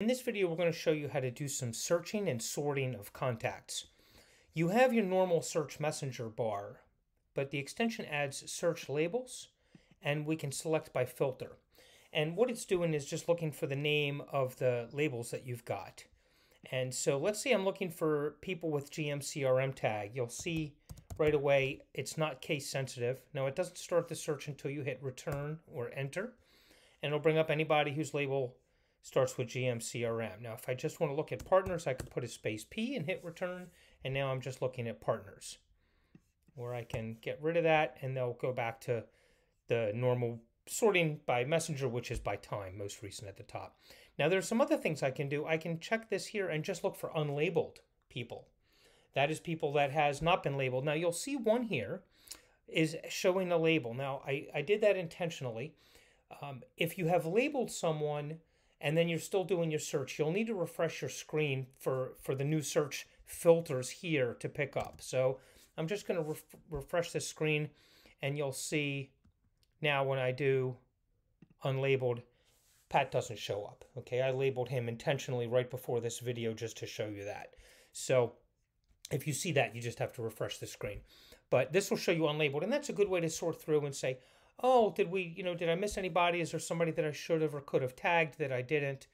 In this video, we're going to show you how to do some searching and sorting of contacts. You have your normal search messenger bar, but the extension adds search labels and we can select by filter. And what it's doing is just looking for the name of the labels that you've got. And so let's say I'm looking for people with GMCRM tag. You'll see right away it's not case sensitive. Now it doesn't start the search until you hit return or enter. And it'll bring up anybody whose label starts with GMCRM. Now, if I just want to look at partners, I could put a space P and hit return, and now I'm just looking at partners, where I can get rid of that, and they'll go back to the normal sorting by messenger, which is by time, most recent at the top. Now, there's some other things I can do. I can check this here and just look for unlabeled people. That is people that has not been labeled. Now, you'll see one here is showing a label. Now, I, I did that intentionally. Um, if you have labeled someone and then you're still doing your search, you'll need to refresh your screen for, for the new search filters here to pick up. So I'm just going to ref refresh the screen and you'll see now when I do unlabeled, Pat doesn't show up. Okay, I labeled him intentionally right before this video just to show you that. So if you see that, you just have to refresh the screen. But this will show you unlabeled, and that's a good way to sort through and say, oh, did we, you know, did I miss anybody? Is there somebody that I should have or could have tagged that I didn't?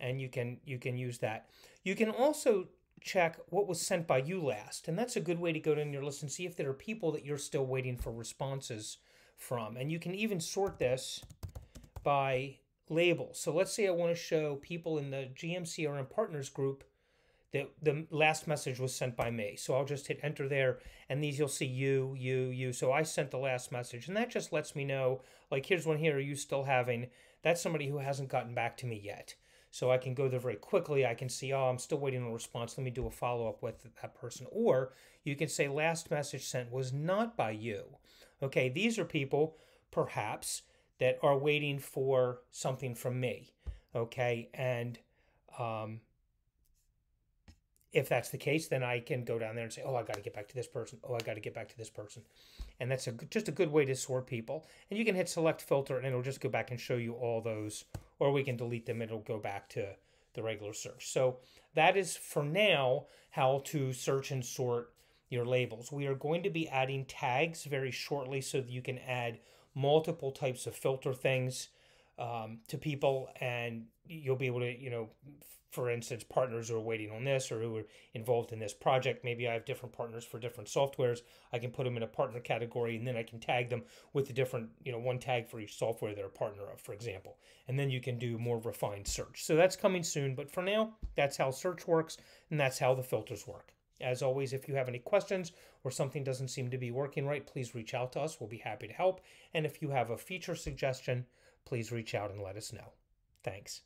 And you can you can use that. You can also check what was sent by you last, and that's a good way to go down your list and see if there are people that you're still waiting for responses from. And you can even sort this by label. So let's say I want to show people in the GMCRM partners group the, the last message was sent by me. So I'll just hit enter there, and these you'll see you, you, you. So I sent the last message, and that just lets me know, like, here's one here, are you still having? That's somebody who hasn't gotten back to me yet. So I can go there very quickly. I can see, oh, I'm still waiting on a response. Let me do a follow up with that person. Or you can say, last message sent was not by you. Okay, these are people, perhaps, that are waiting for something from me. Okay, and um, if that's the case, then I can go down there and say, oh, I got to get back to this person. Oh, I got to get back to this person. And that's a, just a good way to sort people. And you can hit select filter and it'll just go back and show you all those, or we can delete them. It'll go back to the regular search. So that is for now how to search and sort your labels. We are going to be adding tags very shortly so that you can add multiple types of filter things um, to people and you'll be able to, you know, for instance, partners who are waiting on this or who are involved in this project. Maybe I have different partners for different softwares. I can put them in a partner category and then I can tag them with a different, you know, one tag for each software they're a partner of, for example. And then you can do more refined search. So that's coming soon. But for now, that's how search works and that's how the filters work. As always, if you have any questions or something doesn't seem to be working right, please reach out to us. We'll be happy to help. And if you have a feature suggestion, please reach out and let us know. Thanks.